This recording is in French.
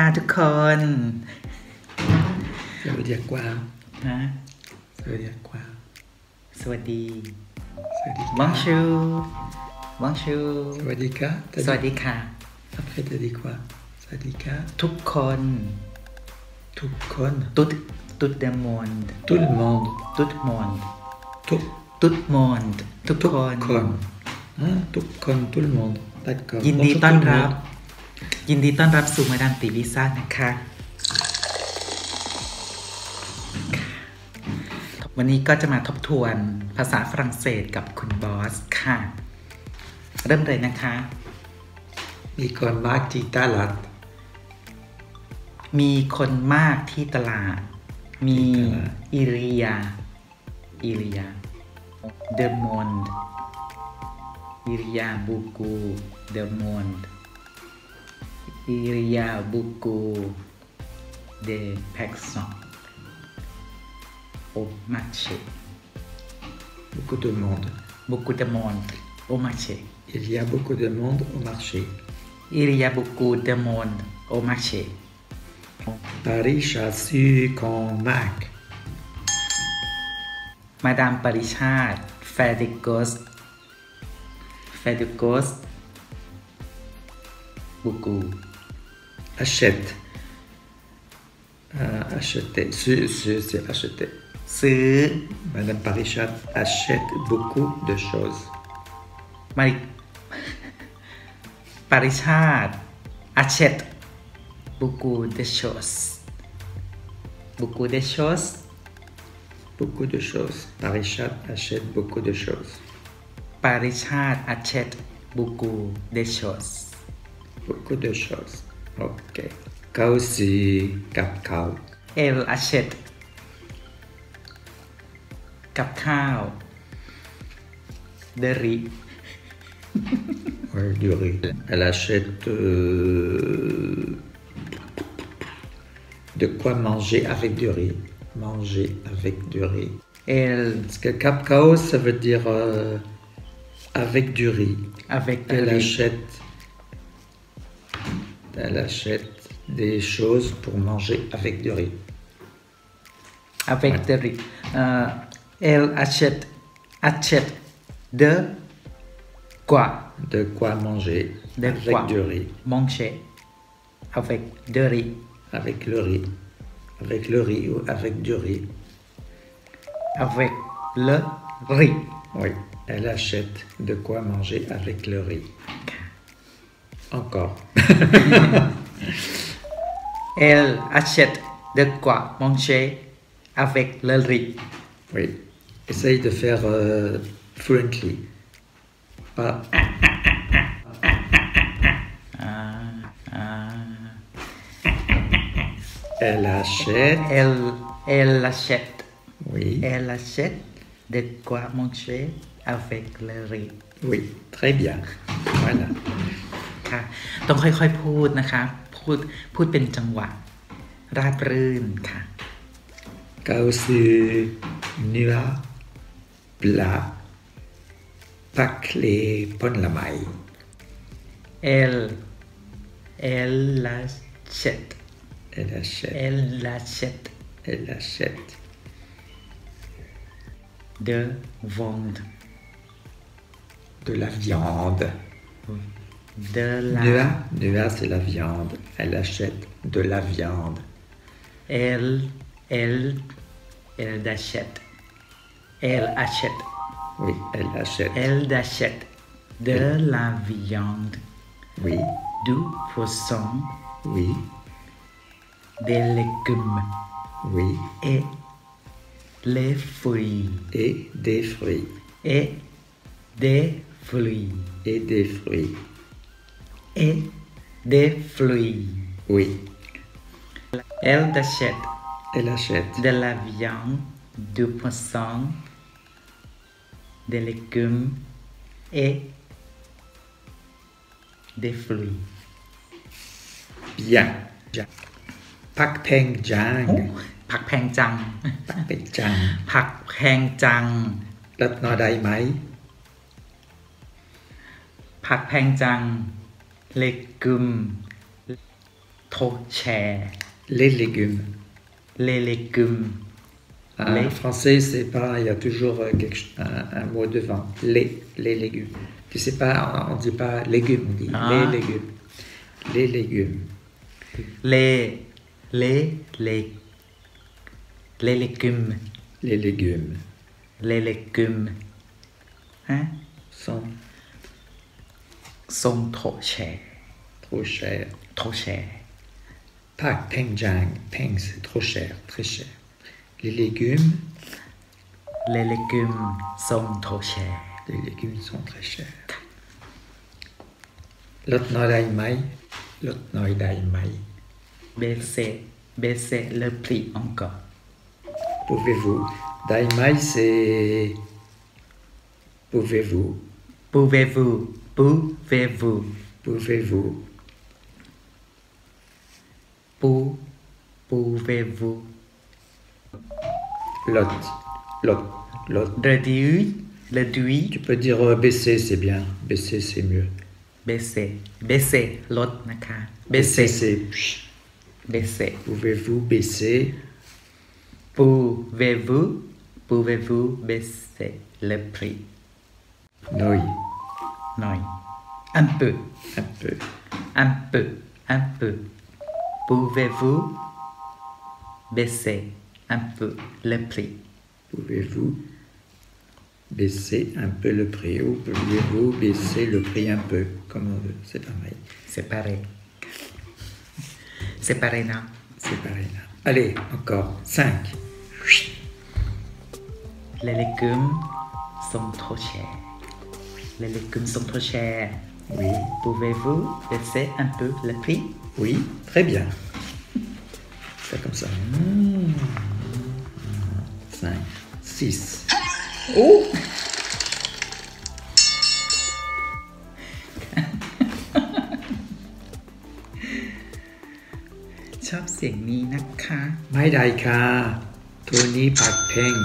ค่ะทุกคนสวัสดีกวาวนะสวัสดีกว่าวสวัสดี สวัสดีบังชูบังชูสวัสดีค่ะสวัสดีค่ะอะไรจะดีกว่า สวัสดีค่ะทุกคน ทุกคนตุ๊ดตุ๊ดเดมอนตุ๊ดมอนตุ๊ดมอนตุ๊ดตุ๊ดมอนทุกคนทุกคนทุกคน ทุกคน ยินดีต้อนรับ ยินดีต้อนรับสู่มาดามตีวีซ่านะคะ วันนี้ก็จะมาทบทวนภาษาฝรั่งเศสกับคุณบอสค่ะ เริ่มเลยนะคะ Mi con Marti Talat. มีคนมากที่ตลาด มีที่ตลาดอิริยา อิริยา เดมอนด์อิริยาบุกู เดมอนด์ il y a beaucoup de personnes au marché. Beaucoup de monde. Beaucoup de monde au marché. Il y a beaucoup de monde au marché. Il y a beaucoup de monde au marché. Parisha su. Madame Parisha fait des. Fait des. Beaucoup achète. Euh, acheter. Ce, c'est acheter. C'est. Madame Parichat achète beaucoup de choses. Marie. Parichat achète beaucoup de choses. Beaucoup de choses. Beaucoup de choses. Parichat achète beaucoup de choses. Parichat achète beaucoup de choses. Beaucoup de choses. Ok. Cậu gì gặp cậu? Em achèt. Gặp khao. Des riz. ouais, du riz. Elle achète euh, de quoi manger avec du riz? Manger avec du riz. Et parce que Capcao, ça veut dire euh, avec du riz. Avec du Elle achète elle achète des choses pour manger avec du riz. Avec du riz. Euh, elle achète, achète de quoi? De quoi manger avec du riz. Manger avec du riz. Avec le riz. Avec le riz ou avec du riz. Avec le riz. Oui, elle achète de quoi manger avec le riz encore. Elle achète de quoi manger avec le riz. Oui, essaye de faire euh, fluently. Pas. Elle achète. Elle, elle achète. Oui. Elle achète de quoi manger avec le riz. Oui, très bien. Voilà. ต้องค่อยๆพูดนะคะ พูดพูดเป็นจังหวะ ราบรื่นค่ะเกาสือเนื้อปลาปักเลผลไม้ el el lachet el lachet el lachet el lachet de viande de la viande de la Nua, Nua c'est la viande. Elle achète de la viande. elle elle elle achète elle achète Oui, elle achète. elle achète de la viande Oui, du poisson oui, des légumes oui. et les fruits Et des fruits. et des fruits Et des fruits. et de fruits. Oui. Elle achète. Elle achète. De la viande, du poisson, des légumes et des fruits. Bien. Bien. Pak Peng Jang. Oh, Pak Peng Jang. Pak Peng Jang. Pak Peng Jang. รัตนาใดไหม ผักแพงจัง légumes, trop cher. Les légumes. Les légumes. En français, c'est pas, il y a toujours euh, un, mot devant. Les, les légumes. Tu sais pas, on dit pas légumes, on dit ah. les légumes. Les légumes. Les, les, les, les légumes. Les légumes. Les légumes. Hein? Sont sont trop chers. trop chers. Trop chers. Pas peng jang. Peng, c'est trop cher, très cher. Les légumes, Les légumes sont trop chers. les légumes sont très chers. Đây mấy, l'autre nói đây mấy. Baissez, baissez le prix encore. Pouvez-vous? Dai mai, c'est pouvez-vous, Pouvez-vous, pouvez-vous, pouvez-vous, pou, pouvez-vous. l'autre, l'autre, l'autre. Le deuil, le deuil, Tu peux dire euh, baisser, c'est bien. Baisser, c'est mieux. baissez, baissez, l'autre naka. Baisser, psh. baissez. Pouvez-vous baisser? Pouvez-vous, pouvez-vous baisser le prix? Noi, Non. Un peu, un peu. un peu, un peu. Pouvez-vous baisser un peu le prix? Pouvez-vous baisser un peu le prix ou pouvez-vous baisser le prix un peu Comme on veut, c'est pareil. C'est pareil. C'est pareil, non? C'est pareil là. Allez, encore. 5. Les légumes sont trop chers. Les légumes sont trop chers. Oui, Pouvez-vous baisser un peu le prix? oui, très bien. Fais comme ça. 5, 6. Oh! ชอบเสียงนี้นะคะ ไม่ได้ค่ะตัวนี้ปักเพ่ง